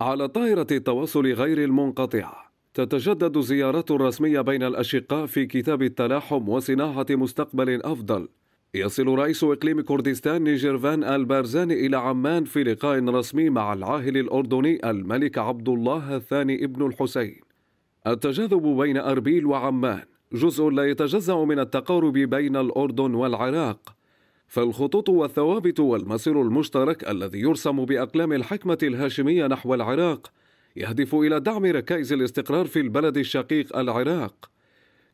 على طائرة التواصل غير المنقطعة تتجدد زيارات رسمية بين الأشقاء في كتاب التلاحم وصناعة مستقبل أفضل. يصل رئيس إقليم كردستان نيجيرفان البارزاني إلى عمان في لقاء رسمي مع العاهل الأردني الملك عبد الله الثاني ابن الحسين. التجاذب بين أربيل وعمان جزء لا يتجزأ من التقارب بين الأردن والعراق. فالخطوط والثوابت والمسير المشترك الذي يرسم بأقلام الحكمة الهاشمية نحو العراق يهدف إلى دعم ركائز الاستقرار في البلد الشقيق العراق.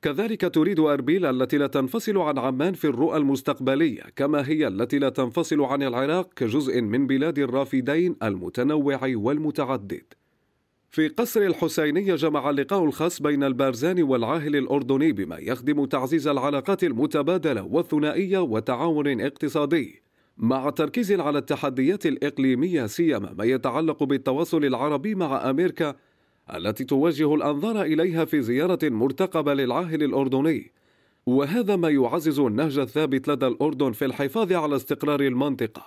كذلك تريد أربيل التي لا تنفصل عن عمان في الرؤى المستقبلية كما هي التي لا تنفصل عن العراق كجزء من بلاد الرافدين المتنوع والمتعدد. في قصر الحسيني جمع اللقاء الخاص بين البارزاني والعاهل الأردني بما يخدم تعزيز العلاقات المتبادلة والثنائية وتعاون اقتصادي. مع تركيز على التحديات الإقليمية سيما ما يتعلق بالتواصل العربي مع أمريكا التي توجه الأنظار إليها في زيارة مرتقبة للعاهل الأردني. وهذا ما يعزز النهج الثابت لدى الأردن في الحفاظ على استقرار المنطقة.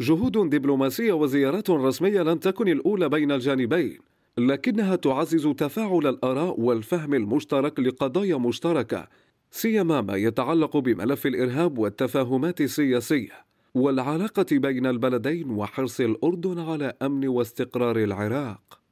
جهود دبلوماسية وزيارات رسمية لن تكن الأولى بين الجانبين. لكنها تعزز تفاعل الآراء والفهم المشترك لقضايا مشتركة سيما ما يتعلق بملف الإرهاب والتفاهمات السياسية والعلاقة بين البلدين وحرص الأردن على أمن واستقرار العراق.